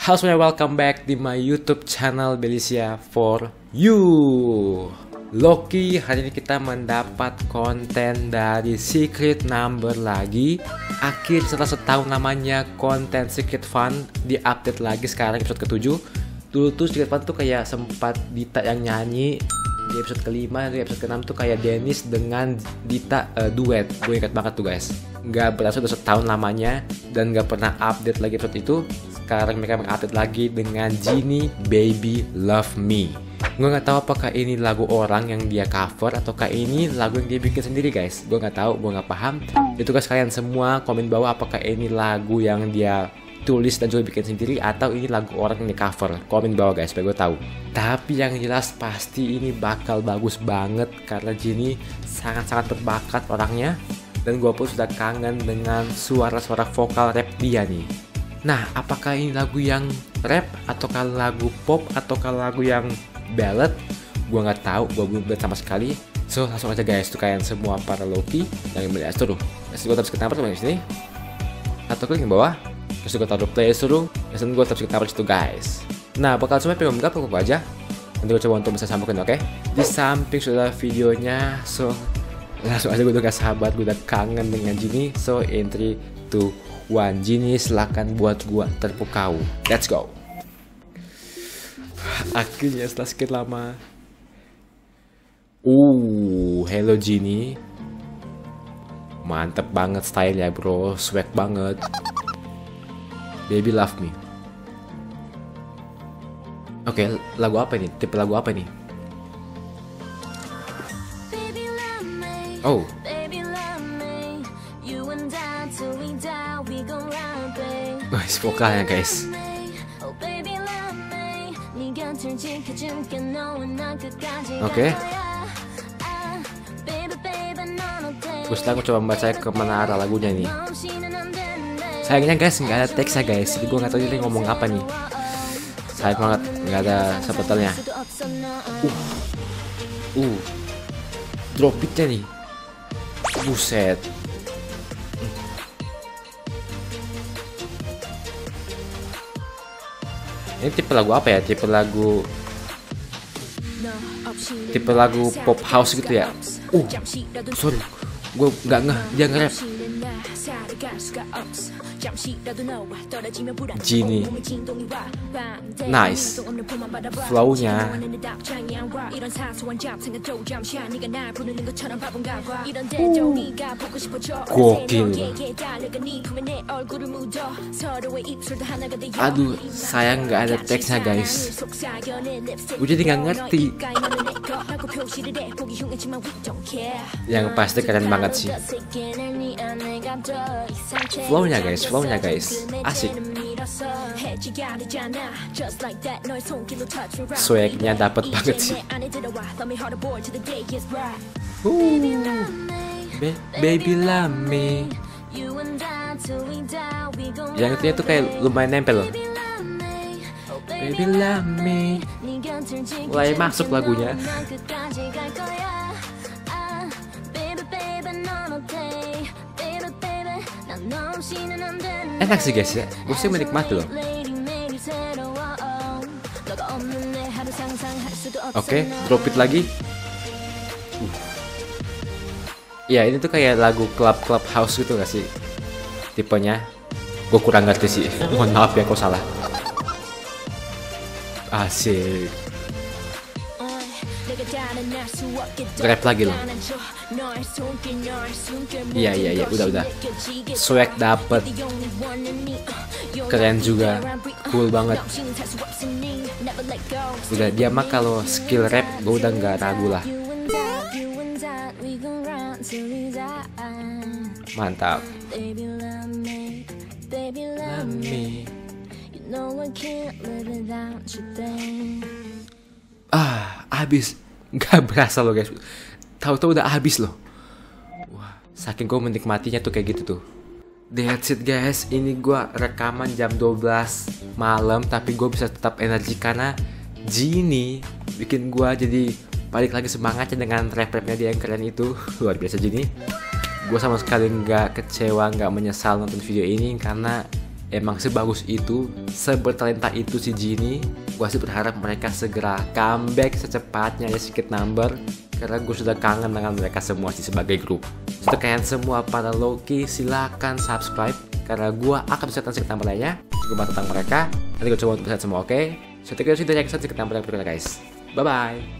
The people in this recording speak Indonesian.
Halo semuanya, welcome back di my YouTube channel Belicia for you. Loki, hari ini kita mendapat konten dari Secret Number lagi. Akhir setelah setahun namanya konten Secret Fun di-update lagi sekarang episode ke-7. Dulu tuh Secret Fun tuh kayak sempat Dita yang nyanyi di episode kelima di episode keenam tuh kayak Dennis dengan Dita uh, duet gue ingat banget tuh guys nggak berasa udah setahun lamanya dan nggak pernah update lagi episode itu sekarang mereka mengupdate lagi dengan Genie Baby Love Me. Gue nggak tahu apakah ini lagu orang yang dia cover ataukah ini lagu yang dia bikin sendiri guys. Gue nggak tahu gue nggak paham. Itu guys kalian semua komen bawah apakah ini lagu yang dia tulis dan juga bikin sendiri atau ini lagu orang yang di cover. Komen bawah guys supaya gue tahu. Tapi yang jelas pasti ini bakal bagus banget karena Jinny sangat-sangat berbakat orangnya. Dan gue pun sudah kangen dengan suara-suara vokal rap dia nih nah apakah ini lagu yang rap ataukah lagu pop ataukah lagu yang ballad? Gue nggak tahu gue belum lihat sama sekali. So langsung aja guys tuh kalian semua para Loki yang melihat suruh Kasih gue terus kenapa di sini? Atau klik di bawah. Terus gue taruh play suruh dan gue terus kita situ guys. Nah bakal semua pengen enggak pokok aja. Nanti gue coba untuk bisa sambungin oke? Okay? di samping sudah videonya so langsung aja gue udah sahabat gue udah kangen dengan Jini so in 3 2 1 Jini silahkan buat gue terpukau let's go akhirnya setelah sekian lama uh hello Jini mantep banget style ya bro swag banget Baby Love Me. Oke, okay, lagu apa ini? Tipe lagu apa ini? Oh. Guys, vokalnya guys. Oke. Okay. Terus aku coba membaca ke mana arah lagunya nih. Sayangnya guys nggak ada teksnya guys, jadi gue nggak tahu ini ngomong apa nih. Sayang banget nggak ada subtitlenya. Uh, uh, drop beatnya nih. Buset. Ini tipe lagu apa ya? Tipe lagu tipe lagu pop house gitu ya. Uh, sorry, gue nggak ngeh dia nge-rap. Genie Nice Flow-nya Gokil Aduh sayang nggak ada teksnya guys Gue jadi nggak ngerti Yang pasti keren banget sih Flow-nya guys Flow-nya guys. Asik. Swagnya dapet banget sih. Uh, ba Baby love me Yang itu tuh kayak lumayan nempel. Baby love me Mulai masuk lagunya Enak sih guys ya, gue sih menikmati loh. Oke, okay, drop it lagi. Uh. Ya ini tuh kayak lagu club club house gitu gak sih? Tipenya. Gue kurang ngerti sih. Mohon maaf ya kau salah. Asik. Rap lagi loh. Iya iya iya udah udah. Swag dapet. Keren juga. Cool banget. Udah dia mah kalau skill rap gue udah nggak ragu lah. Mantap. Ah, habis nggak berasa loh guys. Tahu-tahu udah habis loh. Wah saking gue menikmatinya tuh kayak gitu tuh. That's it guys, ini gue rekaman jam 12 malam tapi gue bisa tetap energi karena Gini bikin gue jadi balik lagi semangatnya dengan rap-rapnya dia yang keren itu. Luar biasa Gini gue sama sekali nggak kecewa nggak menyesal nonton video ini karena emang sebagus itu, sebertalenta itu si Genie. Gue sih berharap mereka segera comeback secepatnya ya Secret Number karena gue sudah kangen dengan mereka semua sih sebagai grup. Untuk kalian semua para Loki silakan subscribe karena gue akan bisa Secret Number lainnya. Gue tentang mereka. Nanti gue coba untuk bisa semua oke. Okay? So, thank you sudah nyaksikan Secret Number yang berikutnya guys. Bye bye.